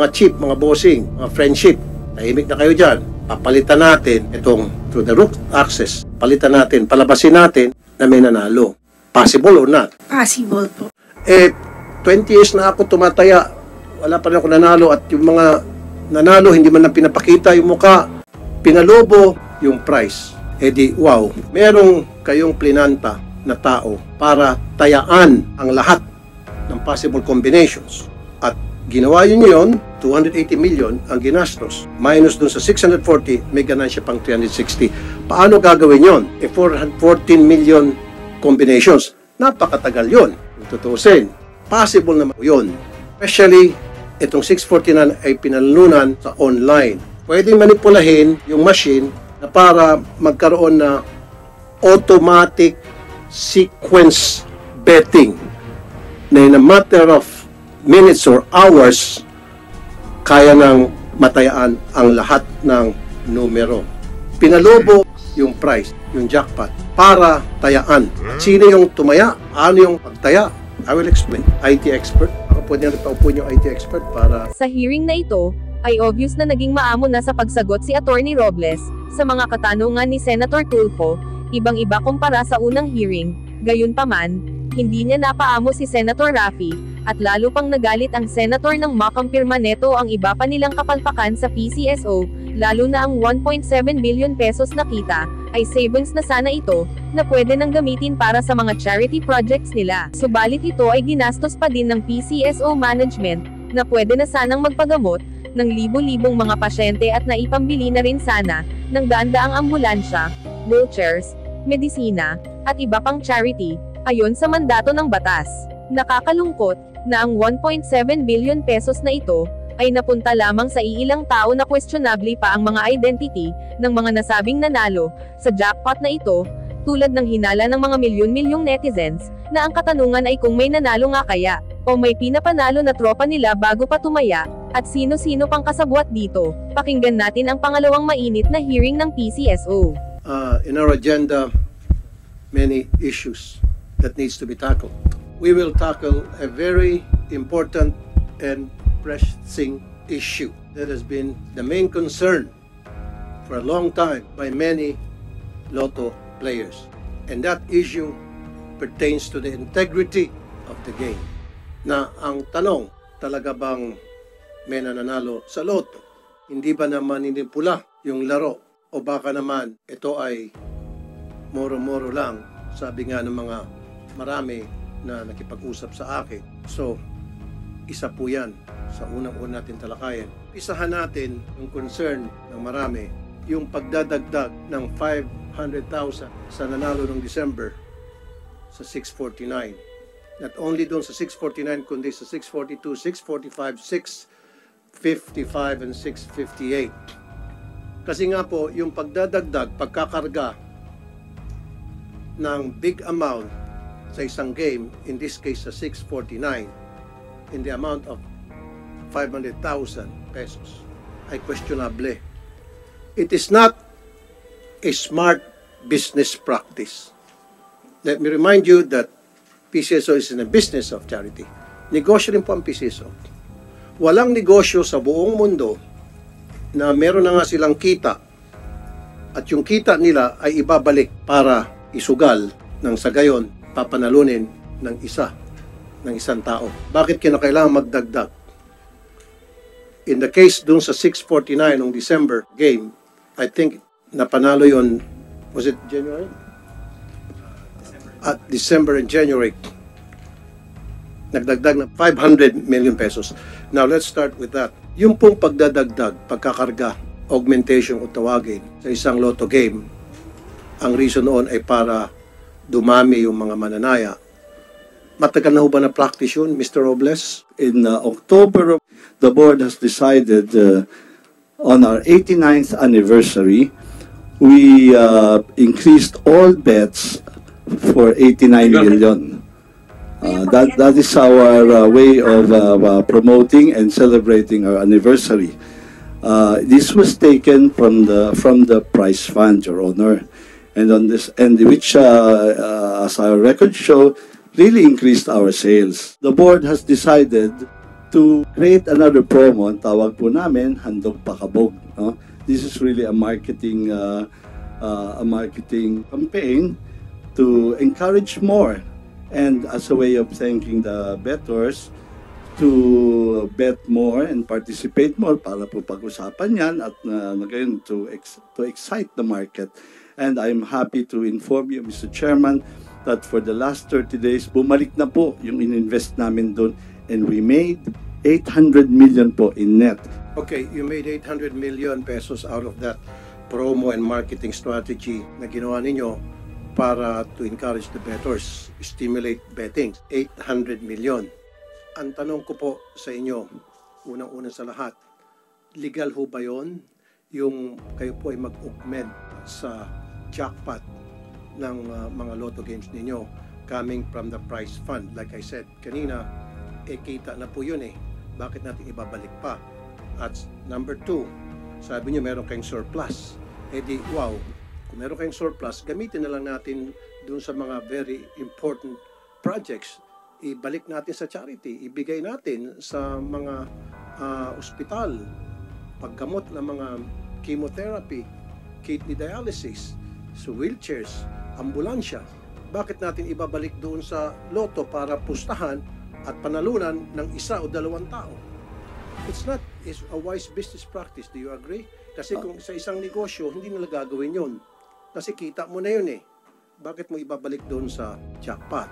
mga chip, mga bossing, mga friendship, tahimik na kayo dyan. Papalitan natin itong through the root access. Palitan natin, palabasin natin na may nanalo. Possible or not? Possible po. Eh, 20 years na ako tumataya, wala pa rin ako nanalo at yung mga nanalo, hindi man na pinapakita yung muka, pinalobo yung price. Eh di, wow, merong kayong plinanta na tao para tayaan ang lahat ng possible combinations. At ginawa yun yun, 280 million ang ginastos. Minus dun sa 640, may ganansya pang 360. Paano gagawin yon? E 414 million combinations. Napakatagal yon. Kung tutusin, possible naman yun. Especially, itong 649 ay pinalunan sa online. Pwedeng manipulahin yung machine na para magkaroon na automatic sequence betting na in a matter of minutes or hours, kaya nang matayaan ang lahat ng numero. Pinalobo yung price, yung jackpot, para tayaan. Sino yung tumaya? Ano yung pagtaya? I will explain. IT expert. Ako pwede na paupo yung IT expert para Sa hearing na ito, ay obvious na naging maamo na sa pagsagot si Attorney Robles sa mga katanungan ni Senator Tulfo, ibang-iba kumpara sa unang hearing. Gayunpaman, hindi niya napaamo si Senator Raffy, at lalo pang nagalit ang senator nang makampirma neto ang iba pa nilang kapalpakan sa PCSO, lalo na ang 1.7 billion pesos na kita, ay savings na sana ito, na pwede nang gamitin para sa mga charity projects nila. Subalit ito ay ginastos pa din ng PCSO management, na pwede na sanang magpagamot, ng libo-libong mga pasyente at naipambili na rin sana, ng daan-daang ambulansya, wheelchairs, medisina, at iba pang charity, ayon sa mandato ng batas. Nakakalungkot, na ang 1.7 billion pesos na ito, ay napunta lamang sa iilang tao na questionable pa ang mga identity, ng mga nasabing nanalo, sa jackpot na ito, tulad ng hinala ng mga milyon-milyong netizens, na ang katanungan ay kung may nanalo nga kaya, o may pinapanalo na tropa nila bago pa tumaya, at sino-sino pang kasabwat dito. Pakinggan natin ang pangalawang mainit na hearing ng PCSO. uh, in our agenda many issues that needs to be tackled. We will tackle a very important and pressing issue that has been the main concern for a long time by many lotto players. And that issue pertains to the integrity of the game. Na ang tanong, talaga bang may nananalo sa loto? Hindi ba naman pula yung laro? O baka naman ito ay moro-moro lang, sabi nga ng mga marami na nakipag-usap sa akin. So, isa po yan sa unang-una natin talakayan. Isahan natin yung concern ng marami, yung pagdadagdag ng 500,000 sa nanalo ng December sa 649. Not only doon sa 649, kundi sa 642, 645, 655, and 658. Kasi nga po, yung pagdadagdag, pagkakarga ng big amount sa isang game, in this case sa 649, in the amount of 500,000 pesos, ay questionable. It is not a smart business practice. Let me remind you that PCSO is in a business of charity. Negosyo rin po ang PCSO. Walang negosyo sa buong mundo na meron na nga silang kita at yung kita nila ay ibabalik para isugal ng sa gayon papanalunin ng isa ng isang tao. Bakit kinakailangan magdagdag? In the case dun sa 649 ng December game, I think napanalo yon was it January? At December and January, nagdagdag ng 500 million pesos. Now, let's start with that. Yung pong pagdadagdag, pagkakarga, augmentation o tawagin sa isang lotto game, ang reason noon ay para dumami yung mga mananaya. Matagal na ho ba na practice yun, Mr. Robles? in uh, October, the board has decided uh, on our 89th anniversary, we uh, increased all bets for 89 million. Uh, that that is our uh, way of uh, uh, promoting and celebrating our anniversary. Uh, this was taken from the from the prize fund, Your Honor, and on this and which, uh, uh, as our records show, really increased our sales. The board has decided to create another promo, ang tawag po namin, Handog Pakabog. No? This is really a marketing uh, uh, a marketing campaign to encourage more and as a way of thanking the bettors to bet more and participate more para po pag-usapan yan at uh, ngayon to, ex- to excite the market. And I'm happy to inform you, Mr. Chairman, that for the last 30 days, bumalik na po yung ininvest namin doon and we made 800 million po in net. Okay, you made 800 million pesos out of that promo and marketing strategy na ginawa ninyo para to encourage the bettors, stimulate betting. 800 million. Ang tanong ko po sa inyo, unang-una sa lahat, legal ho ba yon yung kayo po ay mag-augment sa jackpot ng uh, mga lotto games ninyo coming from the prize fund. Like I said kanina, eh kita na po yun eh. Bakit natin ibabalik pa? At number two, sabi niyo meron kayong surplus. Eh di, wow, kung meron kayong surplus, gamitin na lang natin dun sa mga very important projects. Ibalik natin sa charity, ibigay natin sa mga ah, ospital, paggamot ng mga chemotherapy, kidney dialysis, so wheelchairs, ambulansya. Bakit natin ibabalik doon sa loto para pustahan at panalunan ng isa o dalawang tao? It's not is a wise business practice. Do you agree? Kasi kung sa isang negosyo, hindi nila gagawin yun. Kasi kita mo na yun eh. Bakit mo ibabalik doon sa jackpot?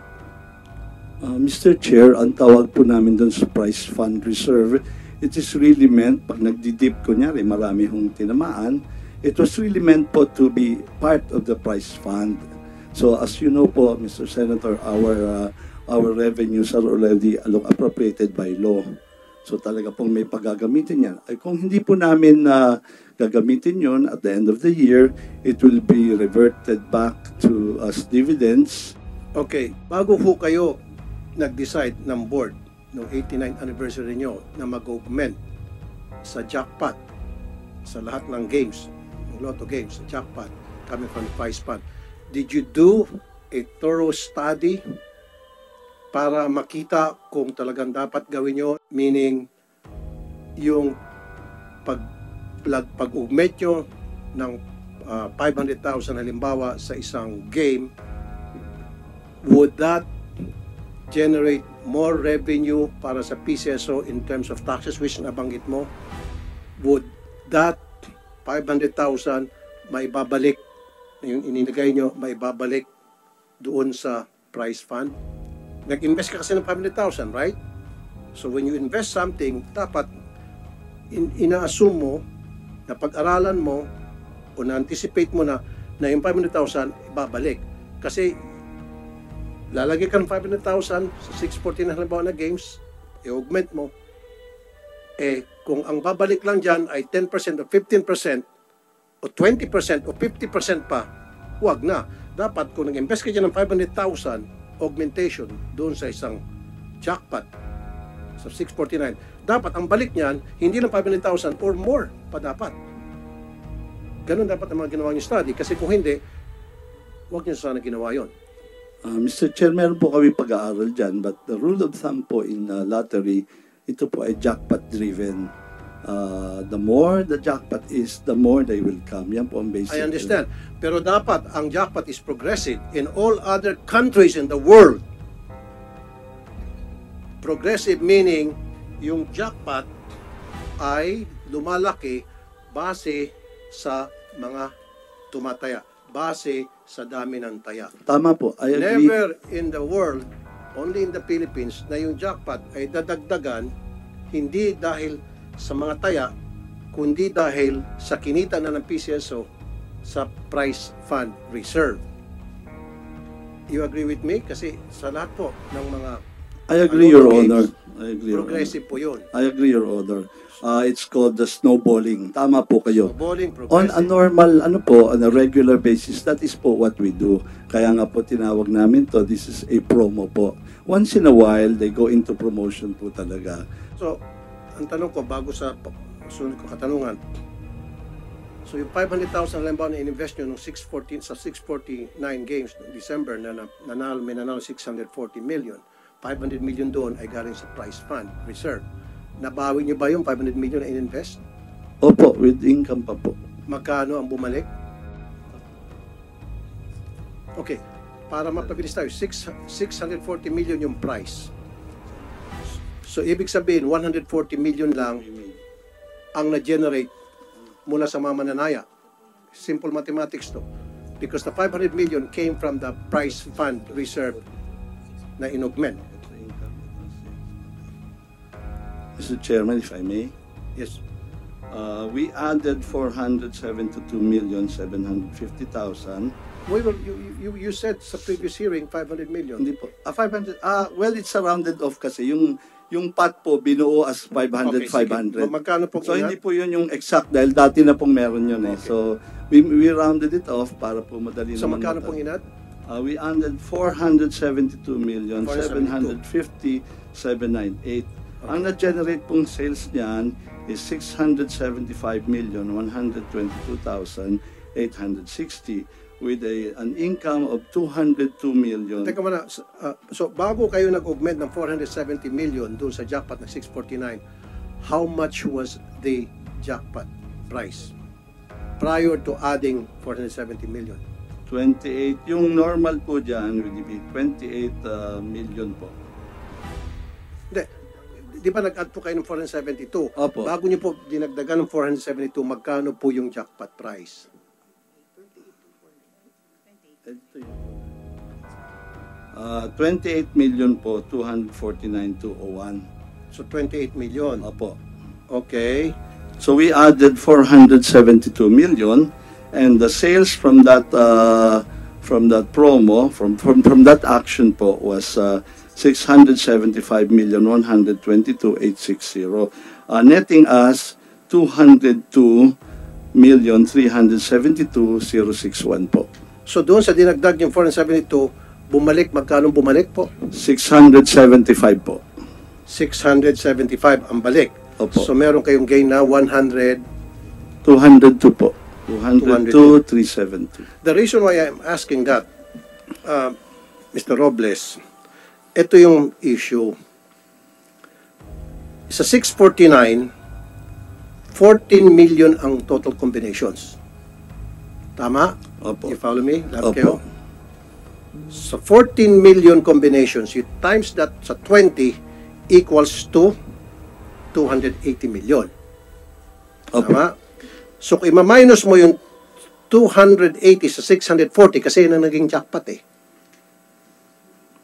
Uh, Mr. Chair, ang tawag po namin doon sa prize fund reserve, it is really meant, pag nagdidip, kunyari, marami hong tinamaan, it was really meant po to be part of the prize fund. So as you know po, Mr. Senator, our uh, our revenues are already appropriated by law. So talaga pong may paggagamitin yan. Ay kung hindi po namin na gagamitin yon at the end of the year, it will be reverted back to as dividends Okay, bago ho kayo nag-decide ng board ng 89th anniversary nyo na mag-augment sa jackpot sa lahat ng games, lotto games, sa jackpot coming from the prize fund, did you do a thorough study para makita kung talagang dapat gawin nyo? Meaning, yung pag pag- pag-augment nyo ng ah, 500,000 halimbawa sa isang game, would that generate more revenue para sa PCSO in terms of taxes which nabanggit mo? Would that 500,000 maibabalik yung ininigay nyo, maibabalik doon sa prize fund? Nag-invest ka kasi ng 500,000, right? So when you invest something, dapat in, ina-assume mo na pag-aralan mo o na-anticipate mo na na yung 500,000 ibabalik. Kasi lalagay ka ng 500,000 sa 640 na halimbawa na games, i-augment mo, eh, kung ang babalik lang dyan ay 10% o 15% o 20% o 50% pa, wag na. Dapat kung nag-invest ka dyan ng 500,000 augmentation doon sa isang jackpot sa 649, dapat ang balik niyan, hindi lang 500,000 or more pa dapat. Ganun dapat ang mga ginawa niyo study kasi kung hindi, wag niyo sana ginawa yon. Uh, Mr. Chair, meron po kami pag-aaral dyan, but the rule of thumb po in uh, lottery, ito po ay jackpot-driven. Uh, the more the jackpot is, the more they will come. Yan po ang basic. I understand. Pero dapat ang jackpot is progressive in all other countries in the world. Progressive meaning yung jackpot ay lumalaki base sa mga tumataya, base sa dami ng taya. Tama po, I agree. Never in the world, only in the Philippines, na yung jackpot ay dadagdagan hindi dahil sa mga taya, kundi dahil sa kinita na ng PCSO sa price fund reserve. You agree with me? Kasi sa lahat po ng mga I agree, Ano, Your games, Honor. I agree, progressive po yun. I agree, Your Honor. Uh, it's called the snowballing. Tama po kayo. Bowling, On progressive. a normal, ano po, on a regular basis, that is po what we do. Kaya nga po tinawag namin to, this is a promo po. Once in a while, they go into promotion po talaga. So, ang tanong ko bago sa sunod ko katanungan, so yung 500,000 halimbawa na in-invest nyo nung 614, sa 649 games noong December na na- nanalo, may nanalo 640 million. 500 million doon ay galing sa prize fund, reserve. Nabawi niyo ba yung 500 million na in-invest? Opo, with income pa po. Magkano ang bumalik? Okay, para mapabilis tayo, six- 640 million yung price. So, ibig sabihin, 140 million lang ang na-generate mula sa mga mananaya. Simple mathematics to. Because the 500 million came from the price fund reserve na inaugment. Mr. Chairman, if I may, Yes. uh, we added 472,750,000. Well, well, you, you, you said sa previous hearing, 500 million. Hindi po. Ah, 500. Ah, well, it's rounded off kasi. Yung yung pot po binuo as 500, Okay, sige. 500. Ma- Magkano po So hindi po yun yung exact dahil dati na pong meron yun eh. Okay. So we, we rounded it off para po madali So naman. magkano mata- pong inat? Uh, we ended 472 million 472. 750 798. Ang na-generate pong sales niyan is 675 million 122,860 with a an income of 202 million. Teka muna, s- ah, so bago kayo nag-augment ng 470 million doon sa jackpot ng 649, how much was the jackpot price prior to adding 470 million? 28, yung normal po dyan would be 28 uh, million po. Di ba nag-add po kayo ng 472? Opo. Bago niyo po dinagdagan ng 472, magkano po yung jackpot price? Uh, 28 million po, 249,201. So 28 million. Opo. Okay. So we added 472 million and the sales from that uh, from that promo from from from that action po was uh, 675 million 122 860 uh, netting us 202 million 372 061 po. So doon sa dinagdag yung 472, bumalik, magkano bumalik po? 675 po. 675 ang balik. Opo. So meron kayong gain na 100. 202 po. 202 372. The reason why I'm asking that, uh, Mr. Robles, ito yung issue. Sa 649, 14 million ang total combinations. Tama? Opo. You follow me? Lahat Opo. kayo? Sa 14 million combinations, you times that sa 20 equals to 280 million. Opo. Tama? So, kung ima-minus mo yung 280 sa 640, kasi yun ang naging jackpot eh.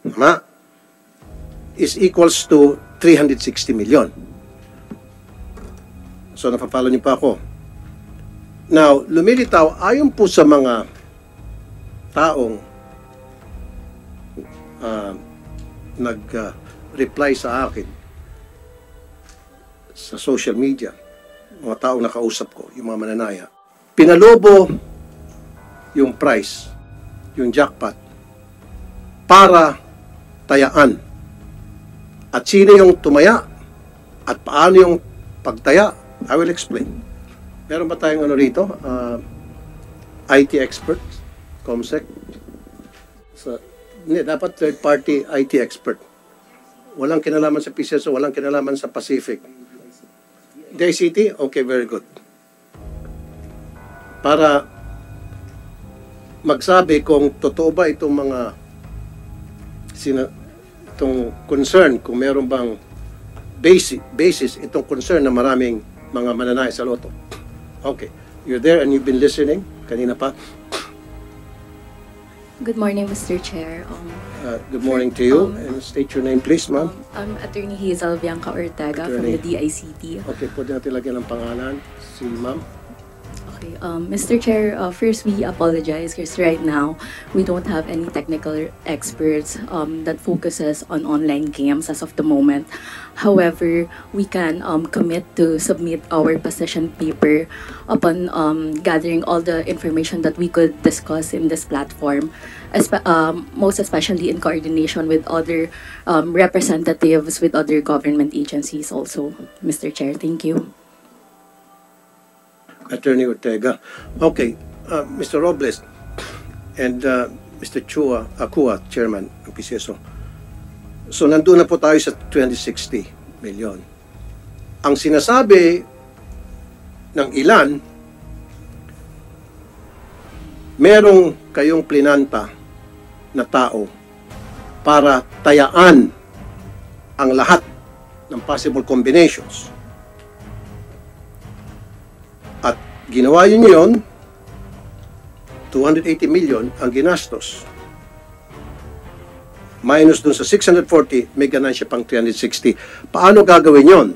Tama? Is equals to 360 million. So, napapalo niyo pa ako. Now, lumilitaw, ayon po sa mga taong ah, nag-reply sa akin sa social media, mga taong nakausap ko, yung mga mananaya, pinalobo yung price, yung jackpot, para tayaan. At sino yung tumaya? At paano yung pagtaya? I will explain. Meron ba tayong ano rito? Ah, IT expert? ComSec? Sa, hindi, dapat third party IT expert. Walang kinalaman sa PCSO, walang kinalaman sa Pacific. DICT? Okay, very good. Para magsabi kung totoo ba itong mga sina, itong concern, kung meron bang basic, basis itong concern na maraming mga mananay sa loto. Okay. You're there and you've been listening kanina pa. Good morning, Mr. Chair. Um, Uh, good morning to you. Um, And state your name, please, ma'am. I'm Attorney Hazel Bianca Ortega from Attorney. the DICT. Okay, pwede natin lagyan ng pangalan. Si ma'am. Okay, um, Mr. Chair, uh, first we apologize because right now we don't have any technical experts um, that focuses on online games as of the moment. However, we can um, commit to submit our position paper upon um, gathering all the information that we could discuss in this platform, espe- um, most especially in coordination with other um, representatives with other government agencies also. Mr. Chair, thank you. Attorney Ortega. Okay, uh, Mr. Robles and uh, Mr. Chua, Akua, Chairman ng PCSO. So, nandun na po tayo sa 2060 million. Ang sinasabi ng ilan, merong kayong plinanta na tao para tayaan ang lahat ng possible combinations. Ginawa yun yun, 280 million ang ginastos. Minus dun sa 640, may ganansya pang 360. Paano gagawin yon?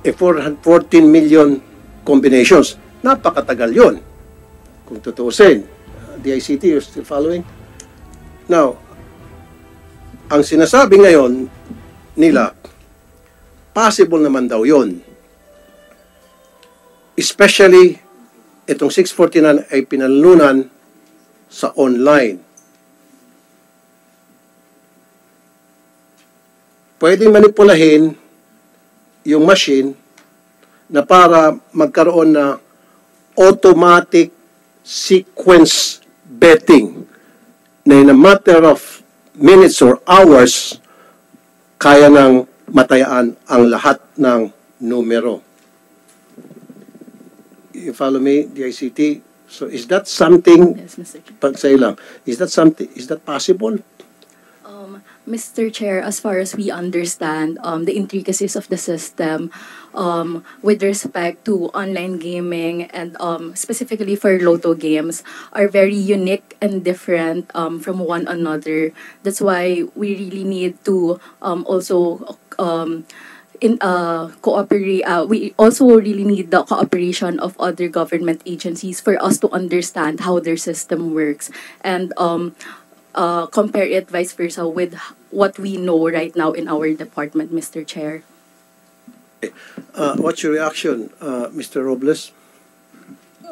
E 414 million combinations. Napakatagal yon. Kung tutuusin. Uh, DICT, you're still following? Now, ang sinasabi ngayon nila, possible naman daw yon. Especially, itong 649 ay pinalunan sa online. Pwedeng manipulahin yung machine na para magkaroon na automatic sequence betting na in a matter of minutes or hours kaya nang matayaan ang lahat ng numero. You follow me, DICT? So is that something, Yes, Mr. Chair. lang, is that something, is that possible? Um, Mr. Chair, as far as we understand, um, the intricacies of the system, um, with respect to online gaming and um, specifically for Lotto games, are very unique and different um, from one another. That's why we really need to um, also um, in uh cooperate uh, we also really need the cooperation of other government agencies for us to understand how their system works and um uh compare it vice versa with what we know right now in our department mr chair Uh, what's your reaction, uh, Mr. Robles?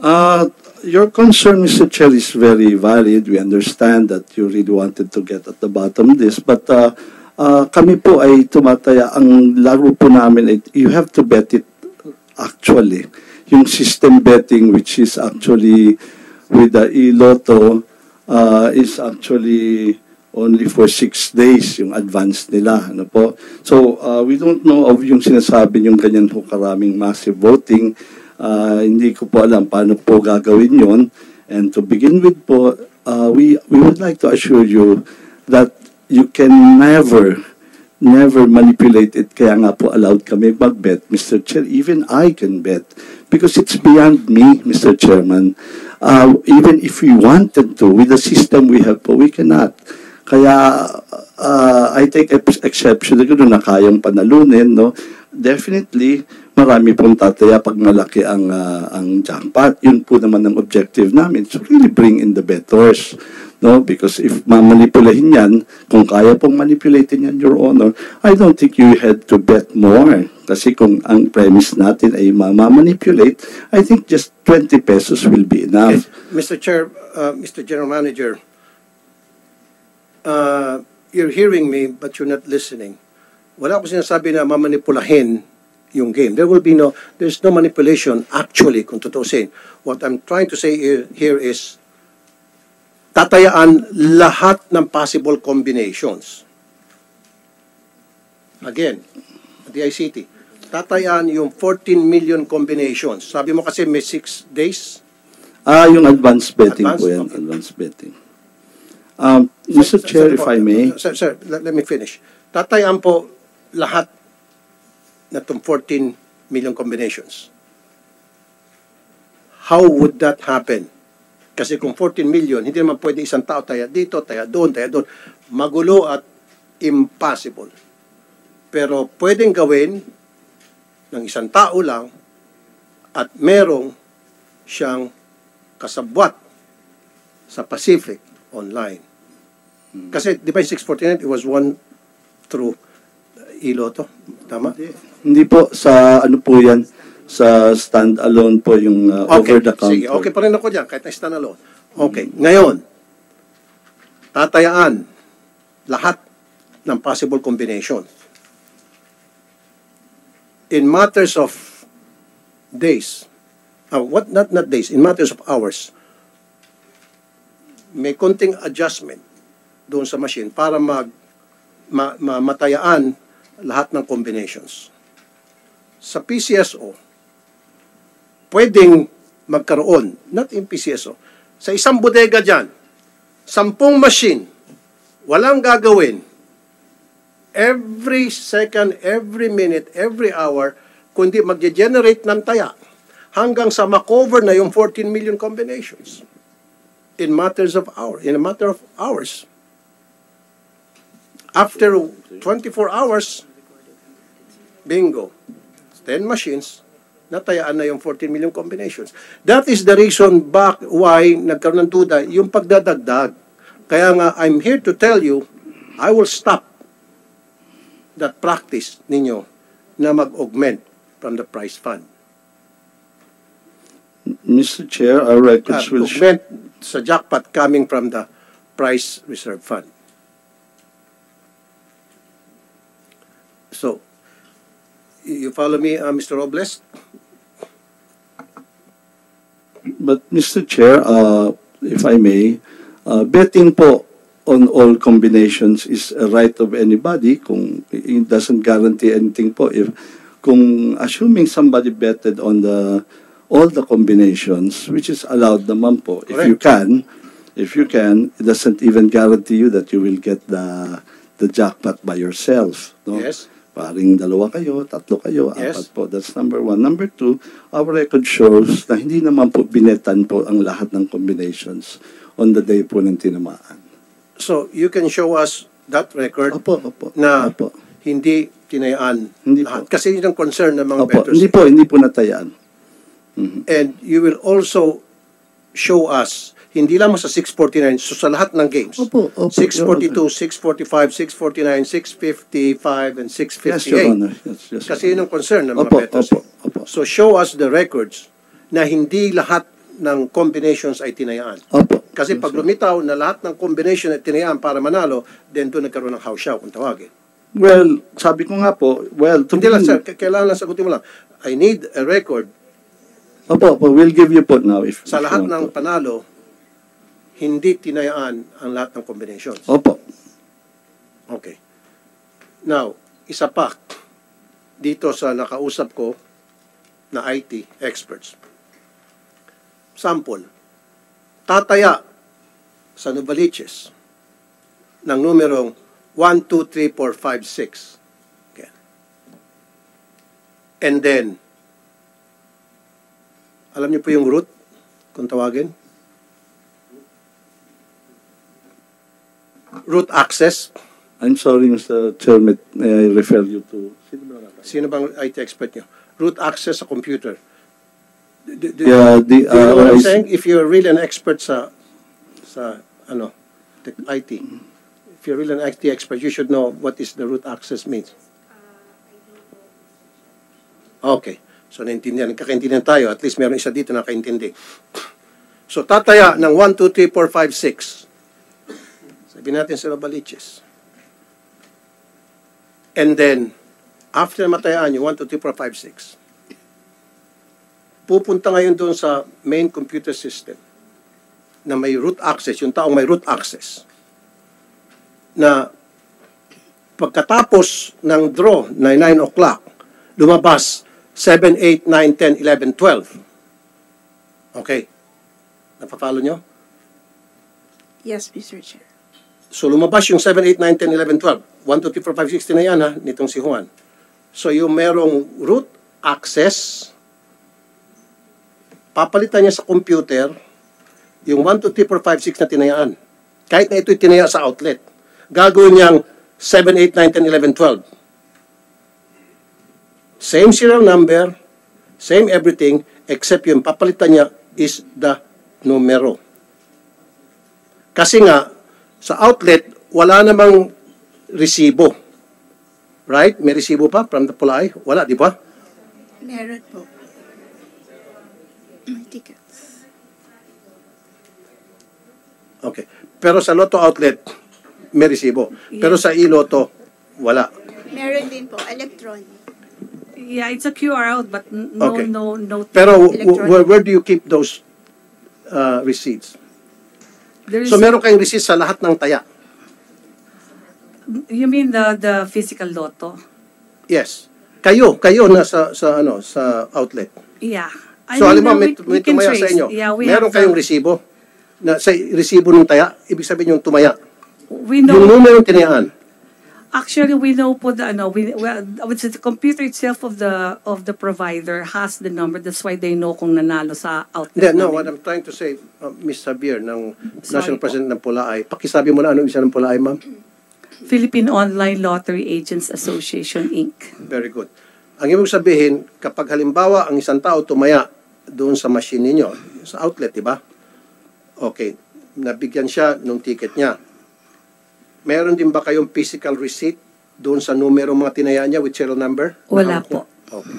Uh, your concern, Mr. Chair, is very valid. We understand that you really wanted to get at the bottom of this. But uh, uh, kami po ay tumataya. Ang laro po namin, ay, you have to bet it actually. Yung system betting, which is actually with the e-lotto, uh, is actually only for six days yung advance nila. Ano po? So, uh, we don't know of yung sinasabi yung ganyan po karaming massive voting. Uh, hindi ko po alam paano po gagawin yon. And to begin with po, uh, we, we would like to assure you that you can never, never manipulate it. Kaya nga po allowed kami mag-bet, Mr. Chair. Even I can bet because it's beyond me, Mr. Chairman. Uh, even if we wanted to, with the system we have po, we cannot. Kaya uh, I take ex- exception gano'n na kayang panalunin, no? Definitely, marami pong tataya pag malaki ang ah, ang jackpot. Yun po naman ang objective namin. So really bring in the bettors. No? Because if mamanipulahin yan, kung kaya pong manipulatin yan, Your Honor, I don't think you had to bet more. Kasi kung ang premise natin ay mamamanipulate, I think just 20 pesos will be enough. Mr. Chair, uh, Mr. General Manager, uh, you're hearing me but you're not listening. Wala akong sinasabi na mamanipulahin yung game. There will be no, there's no manipulation actually, kung tutusin. What I'm trying to say here is, tatayaan lahat ng possible combinations. Again, the ICT. Tatayaan yung 14 million combinations. Sabi mo kasi may 6 days. Ah, yung advance betting Advance, po yan, okay. advance betting. Um, Mr. Sir, Chair, sir if po, I may, Sir, sir let, let me finish. Tatayaan po lahat na itong 14 million combinations. How would that happen? Kasi kung 14 million, hindi naman pwede isang tao taya dito, taya doon, taya doon. Magulo at impossible. Pero pwedeng gawin ng isang tao lang at merong siyang kasabwat sa Pacific online. Kasi di ba yung 649, it was one through Iloto. Tama? hindi po sa ano po yan, sa stand-alone po yung uh, Okay, over the counter. sige. Okay pa rin ako dyan, kahit na standalone. Okay, ngayon, tatayaan lahat ng possible combinations. In matters of days, uh, what not not days, in matters of hours, may konting adjustment doon sa machine para mag ma, ma- matayaan lahat ng combinations. sa PCSO, pwedeng magkaroon, not in sa isang bodega dyan, sampung machine, walang gagawin, every second, every minute, every hour, kundi magge-generate ng taya hanggang sa makover na yung 14 million combinations in matters of hour, in a matter of hours. After 24 hours, bingo, 10 machines, natayaan na yung 14 million combinations. That is the reason back why nagkaroon ng duda yung pagdadagdag. Kaya nga, I'm here to tell you, I will stop that practice ninyo na mag-augment from the price fund. Mr. Chair, our Uh, records will show. augment sa jackpot coming from the price reserve fund. So, you follow me, uh, Mr. Robles? But Mr. Chair, uh, if I may, uh, betting po on all combinations is a right of anybody kung it doesn't guarantee anything po if kung assuming somebody betted on the all the combinations which is allowed naman po if you can if you can it doesn't even guarantee you that you will get the the jackpot by yourself no Yes. Paring dalawa kayo, tatlo kayo, Yes. apat po. That's number one. Number two, our record shows na hindi naman po binetan po ang lahat ng combinations on the day po ng tinamaan. So, you can show us that record Opo, opo. na Opo. hindi tinayaan Hindi lahat. po. Kasi yun ang concern ng mga Opo, bettors. hindi po, hindi po natayaan. And you will also show us, hindi lamang sa 649, so sa lahat ng games. Opo, opo, 642, 645, 649, 655, and 658. Yes, Your Honor. Yes, yes, Kasi yun ang concern ng mga Opo, bettors. opo, opo. So show us the records na hindi lahat ng combinations ay tinayaan. Opo. Kasi pag lumitaw na lahat ng combination ay tinayaan para manalo, then doon nagkaroon ng house show kung tawagin. Well, sabi ko nga po, well, to Hindi lang sir, k- kailangan lang sagutin mo lang. I need a record Opo, opo, we'll give you po now if sa if lahat ng po. panalo, hindi tinayaan ang lahat ng combinations. Opo. Okay. Now, isa pa, dito sa nakausap ko na IT experts. Sample, tataya sa Novaliches ng numerong 1, 2, 3, 4, 5, 6. Okay. And then, alam niyo po yung root, kung tawagin? Root access. I'm sorry, Mr. Chairman, may I refer you to... Sino bang IT expert niyo? Root access sa computer. Do, do, Yeah, the, do you know uh, what I'm I- saying? If you're really an expert sa, sa, ano, IT, if you're really an IT expert, you should know what is the root access means. Okay. So, naintindihan. Nagkakaintindihan tayo. At least meron isa dito na nakaintindi. So, tataya ng 1, 2, 3, 4, 5, 6. Sabihin natin sa Baliches. And then, after matayaan yung 1, 2, 3, 4, 5, 6, pupunta ngayon doon sa main computer system na may root access, yung taong may root access, na pagkatapos ng draw na 9 o'clock, lumabas 7, 8, 9, 10, 11, 12. Okay. Napapalo nyo? Yes, Mr. Chair. So lumabas yung 7, 8, 9, 10, 11, 12. 1, 2, 3, 4, 5, 6 na yan ha, nitong si Juan. So yung merong root access, papalitan niya sa computer yung 1, 2, 3, 4, 5, 6 na tinayaan. Kahit na ito'y tinaya sa outlet. Gagawin niyang 7, 8, 9, 10, 11, 12. Same serial number, same everything, except yung papalitan niya is the numero. Kasi nga, sa outlet, wala namang resibo. Right? May resibo pa from the Pulay? Wala, di ba? Meron po. May tickets. Okay. Pero sa Lotto outlet, may resibo. Pero sa iLotto, wala. Meron din po, electronic. Yeah, it's a QR out, but no, Okay. no, no. Pero where, where do you keep those uh, receipts? There is, So meron kayong receipt sa lahat ng taya? you mean the the physical lotto? Yes. Kayo, kayo na sa, sa, ano, sa outlet. Yeah. I so, mean, alam mo, uh, may, we- may we tumaya sa trace. inyo. Yeah, we Meron have kayong resibo na sa resibo ng taya, ibig sabihin yung tumaya. We Yung know, numero ng tinayaan. Actually, we know po the, ano, we, well, the computer itself of the, of the provider has the number. That's why they know kung nanalo sa outlet. Hindi, no, namin. what I'm trying to say, uh, Ms. Xavier, ng Sorry National po. President ng Pulaay, pakisabi mo na ano isa ng Pulaay, ma'am? Philippine Online Lottery Agents Association, Inc. Very good. Ang ibig sabihin, kapag halimbawa ang isang tao tumaya doon sa machine ninyo, sa outlet, di ba? Okay, nabigyan siya ng ticket niya. Meron din ba kayong physical receipt doon sa numero mga tinaya niya with serial number? Wala mo? Okay.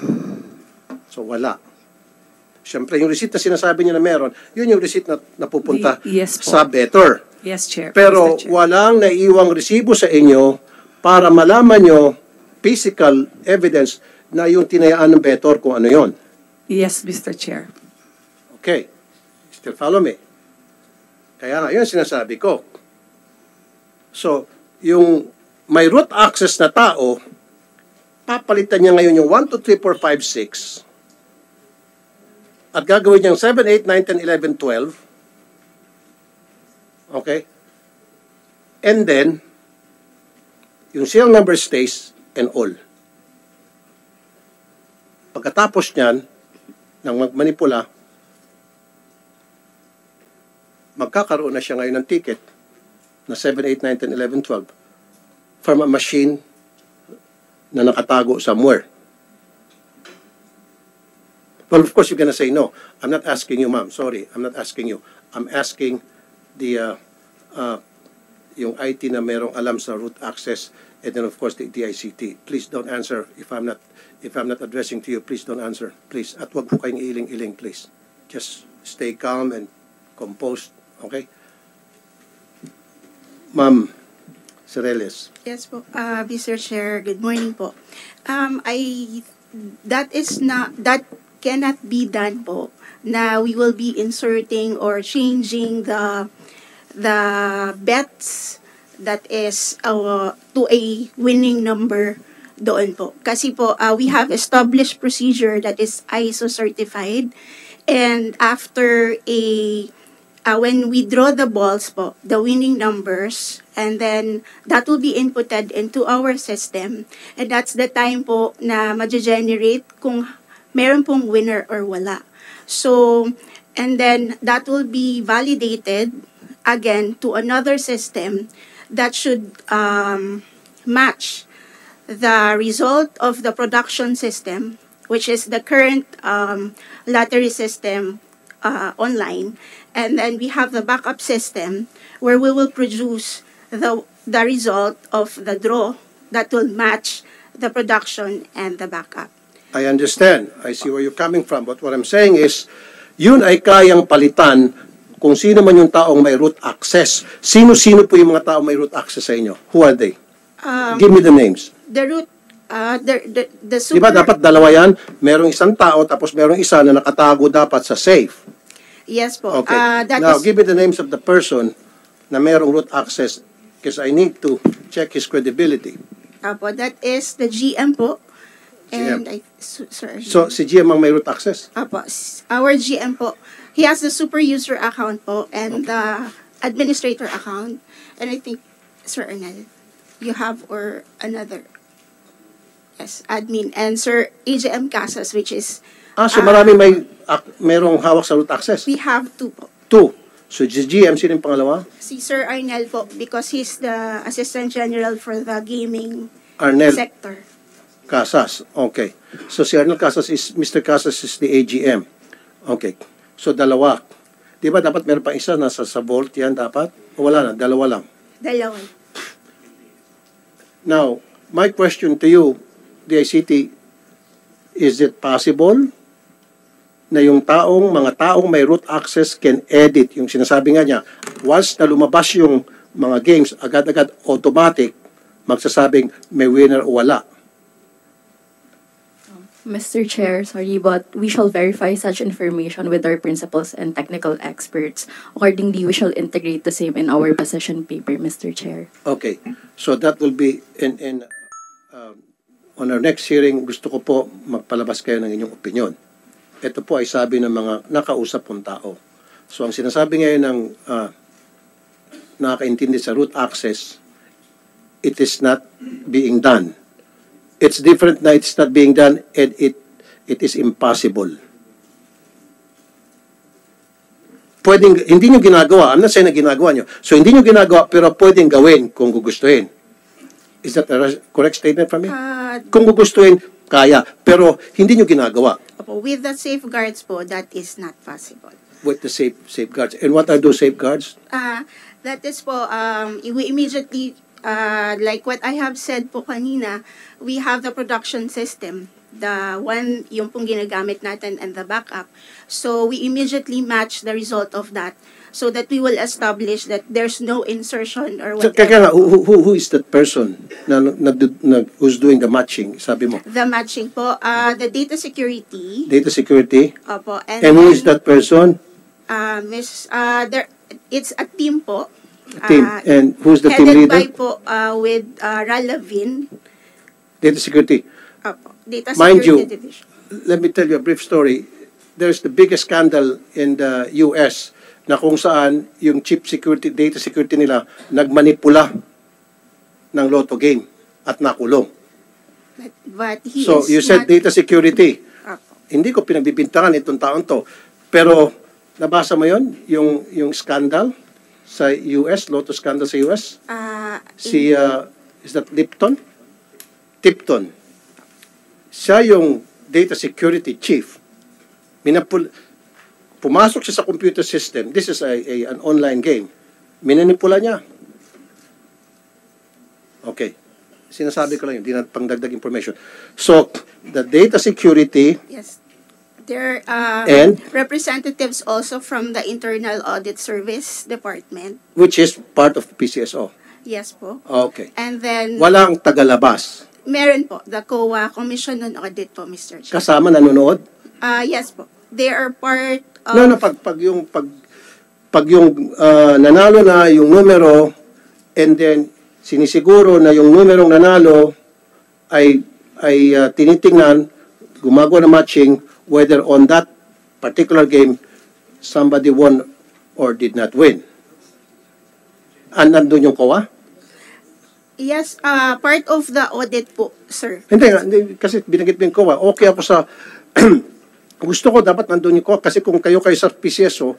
So, wala. Siyempre, yung receipt na sinasabi niya na meron, yun yung receipt na napupunta Y- yes po. sa better. Yes, Chair. Pero Mr. Chair. walang naiiwang resibo sa inyo para malaman nyo physical evidence na yung tinayaan ng better kung ano yon. Yes, Mr. Chair. Okay. Still follow me. Kaya nga, yun sinasabi ko. So, yung may root access na tao, papalitan niya ngayon yung 1, 2, 3, 4, 5, 6 at gagawin niyang 7, 8, 9, 10, 11, 12 Okay? And then, yung serial number stays and all. Pagkatapos niyan, ng magmanipula, magkakaroon na siya ngayon ng ticket na 7, 8, 9, 10, 11, 12 from a machine na nakatago somewhere. Well, of course, you're gonna say no. I'm not asking you, ma'am. Sorry, I'm not asking you. I'm asking the uh, uh, yung IT na merong alam sa root access and then of course the DICT. Please don't answer if I'm not if I'm not addressing to you. Please don't answer. Please. At wag po kayong iling-iling, please. Just stay calm and composed. Okay? Ma'am Cireles. Yes po, uh, Mr. Chair, good morning po. Um, I, that is not, that cannot be done po, na we will be inserting or changing the, the bets that is uh, to a winning number doon po. Kasi po, uh, we have established procedure that is ISO certified and after a uh, when we draw the balls po, the winning numbers, and then that will be inputted into our system. And that's the time po na ma-generate kung meron pong winner or wala. So, and then that will be validated again to another system that should um, match the result of the production system, which is the current um, lottery system uh, online, and then we have the backup system where we will produce the the result of the draw that will match the production and the backup. I understand. I see where you're coming from. But what I'm saying is, yun ay kayang palitan kung sino man yung taong may root access. Sino-sino po yung mga taong may root access sa inyo? Who are they? Um, Give me the names. the root, uh, the the the super. ba dapat dalawa yan? Merong isang tao tapos merong isa na nakatago dapat sa safe. Yes po. Okay. Uh, that Now, is- give me the names of the person na merong root access because I need to check his credibility. Apo, that is the GM po. And GM. I, sir. So, si GM ang may root access. Apo, our GM po. He has the super user account po and the administrator account. And I think, Sir Arnel, you have or another. Yes, admin. And Sir AJM Casas, which is, Ah, so Ah. marami may ak- merong hawak sa root access. we have two po. Two. So, si GM, sino yung pangalawa? Si Sir Arnel po, because he's the Assistant General for the gaming Arnel sector. Casas. Okay. So, si Arnel Casas is, Mr. Casas is the AGM. Okay. So, dalawa. Di ba dapat meron pa isa nasa sa vault yan dapat? O wala na, dalawa lang. Dalawa. Now, my question to you, DICT, is it possible na yung taong, mga taong may root access can edit, yung sinasabi nga niya, once na lumabas yung mga games, agad-agad automatic, magsasabing may winner o wala. Mr. Chair, sorry, but we shall verify such information with our principals and technical experts. Accordingly, we shall integrate the same in our position paper, Mr. Chair. Okay. So that will be in, in um, on our next hearing, gusto ko po magpalabas kayo ng inyong opinion. Ito po ay sabi ng mga nakausap pong tao. So ang sinasabi ngayon ng ah, nakakaintindi sa root access, it is not being done. It's different na it's not being done and it it is impossible. Pwedeng, hindi nyo ginagawa. I'm not saying na ginagawa nyo. So, hindi nyo ginagawa, pero pwedeng gawin kung gugustuhin. Is that a correct statement from me? Uh, Kung gugustuhin, kaya. Pero, hindi nyo ginagawa opo, with the safeguards po, that is not possible. with the safe safeguards. And what are those safeguards? Ah, that is po, um, we immediately, uh, like what I have said po kanina, we have the production system. The one, yung pong ginagamit natin and the backup. So, we immediately match the result of that so that we will establish that there's no insertion or So, whatever. kaya nga, who, who, who is that person na, na, na, who's doing the matching? Sabi mo, The matching po, uh, the data security, data security. opo, and, And who is that person? Uh, miss, uh, there, it's a team po. Team. Uh, And who's the team headed leader? by po uh, with uh, Ralavin, Data security. opo, Data Mind Security you, Division. let me tell you a brief story. There's the biggest scandal in the US na kung saan yung chip security, data security nila nagmanipula ng lotto game at nakulong. But, but he So you said not, data security. Opo. Hindi ko pinagbibintangan itong taon to. Pero nabasa mo yon yung yung scandal sa US, lotto scandal sa US? Uh, Si uh, is that Lipton? Tipton. Siya yung data security chief. Minapul pumasok siya sa computer system. This is a, a an online game. Minanipula niya. Okay. Sinasabi ko lang yun, di na pangdagdag information. So, the data security yes. There are And? representatives also from the Internal Audit Service Department. which is part of PCSO. Yes po. Okay. And then, Walang tagalabas. meron po, the COA Commission on Audit po, Mr. Chair. Kasama nanonood. Uh, yes po. They are part of... No, no, pag, pag yung, pag, pag yung ah, nanalo na yung numero, and then sinisiguro na yung numerong nanalo ay, ay ah, tinitingnan, gumagawa ng matching, whether on that particular game, somebody won or did not win. And nandun yung COA? Yes, uh, part of the audit po, sir. Hindi nga, hindi, kasi binanggit mo yung COA. Okay ako sa, gusto ko dapat nandun yung kasi kung kayo kayo sa PCSO,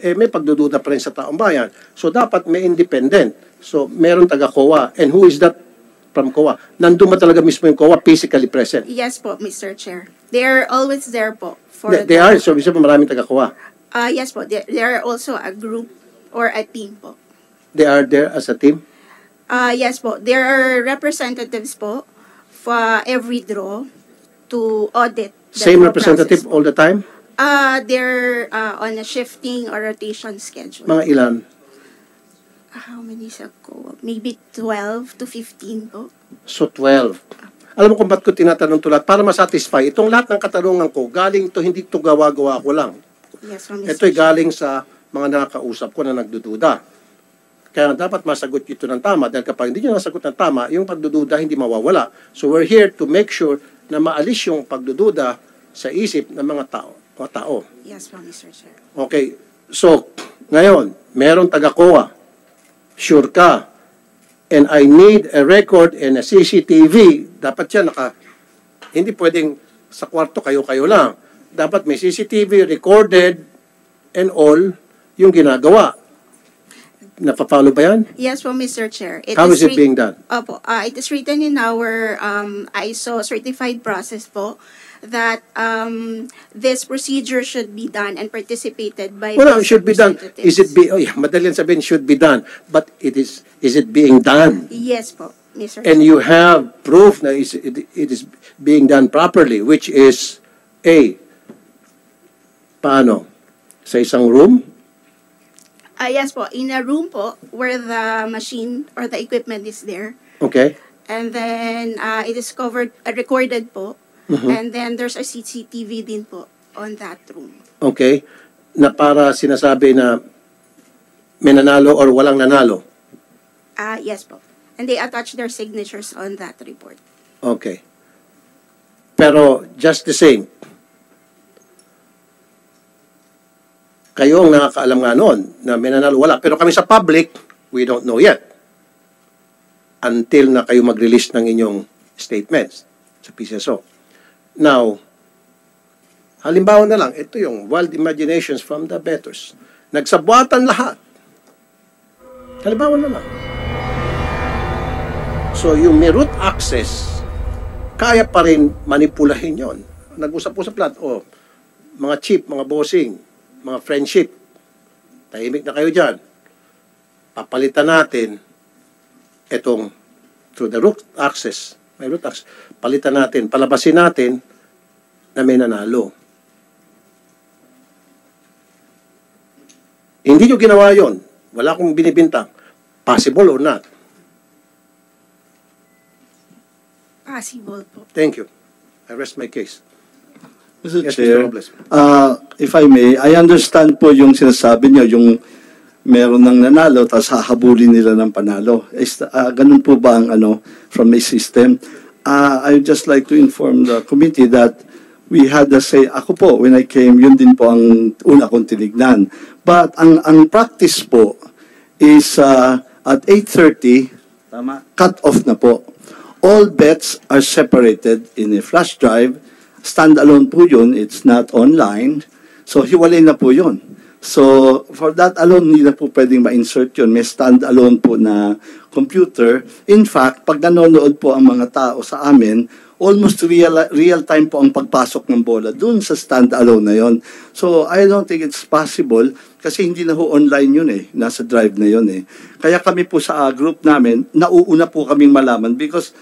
eh may pagdududa pa rin sa taong bayan. So dapat may independent. So meron taga COA. And who is that from COA? Nandun ba talaga mismo yung COA physically present? Yes po, Mr. Chair. They are always there po. For They, they the- are, so bisa pa maraming taga COA. Uh, yes po, they, they are also a group or a team po. They are there as a team. Uh, yes po, there are representatives po for every draw to audit. Same representative all the time? Uh, they're uh, on a shifting or rotation schedule. Mga ilan? How many sa ko? Maybe 12 to 15 po. So 12. Alam mo kung ba't ko tinatanong to lahat? Para masatisfy. Itong lahat ng katanungan ko, galing to, hindi to gawa-gawa ko lang. Yes, from. Ito'y galing sa mga nakakausap ko na nagdududa. Kaya dapat masagot ito ng tama dahil kapag hindi nyo nasagot ng tama, yung pagdududa hindi mawawala. So we're here to make sure na maalis yung pagdududa sa isip ng mga tao. Mga tao. Yes, from Mr. Chair. Okay. So, ngayon, meron taga-COA. Sure ka. And I need a record and a CCTV. Dapat yan naka... Hindi pwedeng sa kwarto kayo-kayo lang. Dapat may CCTV recorded and all yung ginagawa. Napapalo ba yan? Yes po, Mr. Chair. How is it being done? Opo, uh, it is written in our um, ISO certified process po that um, this procedure should be done and participated by Well, it should be done. Is it be, oh yeah, madali yan sabihin, should be done. But it is, is it being done? Yes po, Mr. and you have proof that is- it, it is being done properly, which is A, paano? Sa isang room? Ah, yes po, in a room po where the machine or the equipment is there. Okay? And then uh, it is covered, uh, recorded po. Mm-hmm. And then there's a CCTV din po on that room. Okay? Na para sinasabi na may nanalo or walang nanalo. Ah, yes po. And they attach their signatures on that report. Okay. Pero just the same, kayo ang nakakaalam nga noon na may. Wala. Pero kami sa public, we don't know yet. Until na kayo mag-release ng inyong statements sa PCSO. Now, halimbawa na lang, ito yung wild imaginations from the betters. Nagsabuatan lahat. Halimbawa na lang. So, yung may root access, kaya pa rin manipulahin yon. Nag-usap-usap lahat, oh, mga chip, mga bossing, mga friendship, tahimik na kayo dyan. Papalitan natin itong through the root access, may root access, palitan natin, palabasin natin na may nanalo. Hindi nyo ginawa yon. Wala akong binibintang. Possible or not. Possible po. Thank you. I rest my case. Mr. Yes, Mr. Chair, Robles. uh, if I may, I understand po yung sinasabi niyo, yung meron ng nanalo, tapos hahabulin nila ng panalo. Is, uh, ganun po ba ang ano, from a system? Uh, I would just like to inform the committee that we had the say, ako po, when I came, yun din po ang una kong tinignan. But ang, ang practice po is uh, at 8.30, tama, cut off na po. All bets are separated in a flash drive. Standalone po yun. It's not online. So, hiwalay na po yun. So, for that alone, hindi na po pwedeng ma-insert yun. May standalone po na computer. In fact, pag nanonood po ang mga tao sa amin, almost real, real time po ang pagpasok ng bola dun sa standalone na yon. So, I don't think it's possible kasi hindi na ho online yun eh. Nasa drive na yun eh. Kaya kami po sa uh, group namin, nauuna po kaming malaman because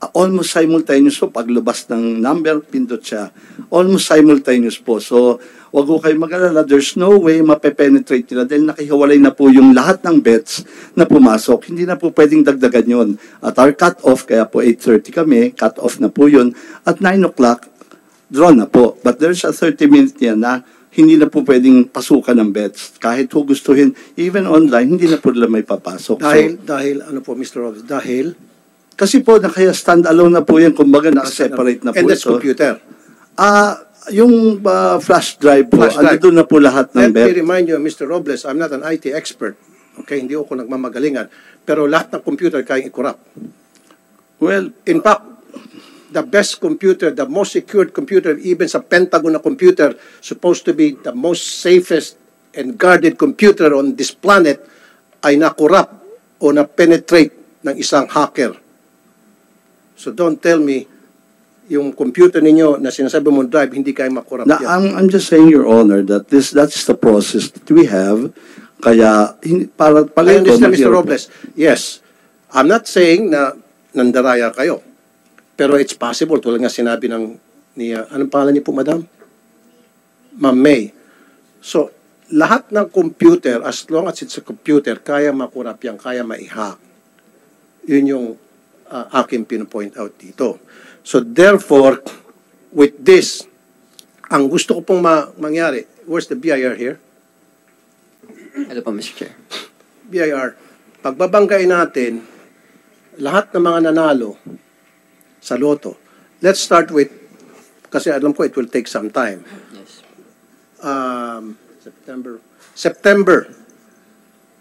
almost simultaneous po paglabas ng number, pindot siya. Almost simultaneous po. So, wag ko kayo mag-alala. There's no way mape-penetrate nila dahil nakihiwalay na po yung lahat ng bets na pumasok. Hindi na po pwedeng dagdagan yon. At our cut-off, kaya po 8.30 kami, cut-off na po yun. At 9 o'clock, draw na po. But there's a 30 minute yan na hindi na po pwedeng pasukan ng bets. Kahit po gustuhin, even online, hindi na po nila may papasok. So, Dahil, dahil, ano po, Mr. Robles, dahil, kasi po, na kaya stand-alone na po yan, kumbaga nakaseparate na po and that's ito. computer. Ah, yung ah, flash drive po, Flash ano drive. doon na po lahat ng Let me bet. remind you, Mr. Robles, I'm not an IT expert. Okay, hindi ako nagmamagalingan. Pero lahat ng computer kayang i-corrupt. Well, In fact, the best computer, the most secured computer, even sa Pentagon na computer, supposed to be the most safest and guarded computer on this planet, ay na-corrupt o na-penetrate ng isang hacker. So don't tell me, yung computer ninyo na sinasabi mo drive, hindi kayo makorrupt na, yan. I'm, I'm just saying, Your Honor, that this that's the process that we have. Kaya, hin- para I pala ito, understand, Mr. Robles. Yes. I'm not saying na nandaraya kayo. Pero it's possible, tulad nga sinabi ng, ni, uh, anong pangalan niyo po, madam? Ma'am May. So, lahat ng computer, as long as it's a computer, kaya makurap yan, kaya maihack. Yun yung uh, aking pinopoint out dito. So, therefore, with this, ang gusto ko pong ma- mangyari, where's the BIR here? Hello po, Mr. Chair. BIR, pagbabanggain natin lahat ng mga nanalo sa loto. Let's start with, kasi alam ko it will take some time. Yes. Um, September, September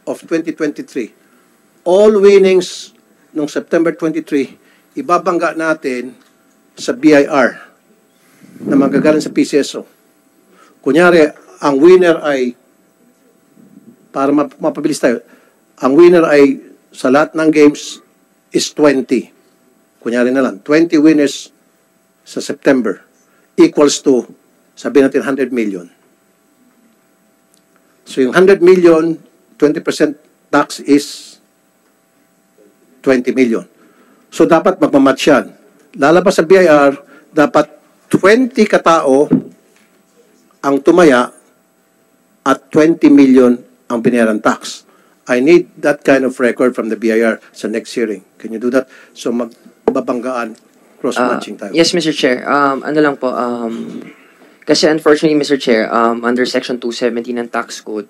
of 2023. All winnings nung September 23, ibabangga natin sa BIR na magagaling sa PCSO. Kunyari, ang winner ay para map- mapabilis tayo, ang winner ay sa lahat ng games is 20. Kunyari na lang, 20 winners sa September equals to, sabihin natin 100 million. So yung 100 million, 20% tax is 20 million. So dapat magmamatch yan. Lalabas sa BIR, dapat 20 katao ang tumaya at 20 million ang binayaran tax. I need that kind of record from the BIR sa next hearing. Can you do that? So magbabanggaan, cross-matching tayo. Uh, yes, Mr. Chair. Um, ano lang po, um, kasi unfortunately, Mr. Chair, um, under Section 217 ng Tax Code,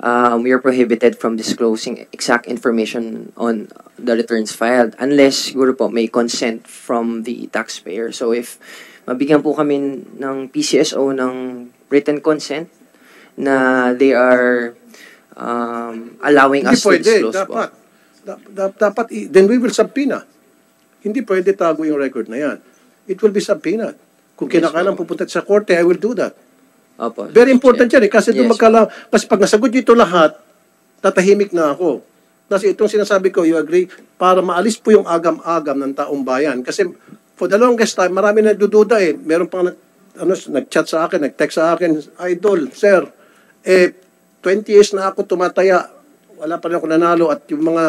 um, we are prohibited from disclosing exact information on the returns filed unless siguro po may consent from the taxpayer. So if mabigyan po kami ng PCSO ng written consent na they are um, allowing Hindi us to pwede. disclose Dapat. po. Da- da- dapat, then we will subpoena. Hindi pwede tago yung record na yan. It will be subpoenaed. Kung Yes, kinakailangan po. pupunta sa korte, I will do that. Opo. Very important yan eh. Kasi doon Yes, magkala, kasi pag nasagot nyo ito lahat, tatahimik na ako. Kasi itong sinasabi ko, you agree, para maalis po yung agam-agam ng taong bayan. Kasi for the longest time, marami nagdududa eh. Meron pang ano, nag-chat sa akin, nag-text sa akin, Idol, sir, eh, 20 years na ako tumataya, wala pa rin ako nanalo at yung mga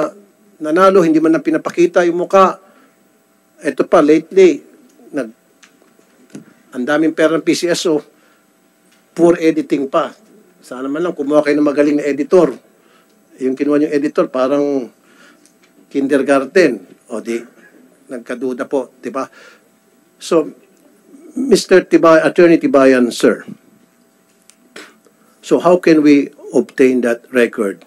nanalo, hindi man na pinapakita yung muka. Ito pa, lately, nag, ang daming pera ng PCSO, poor editing pa. Sana man lang kumuha kayo ng magaling na editor. Yung kinuha yung editor, parang kindergarten. O di, nagkaduda po, di ba? So, Mr. Tibay, Attorney Tibayan, sir. So how can we obtain that record?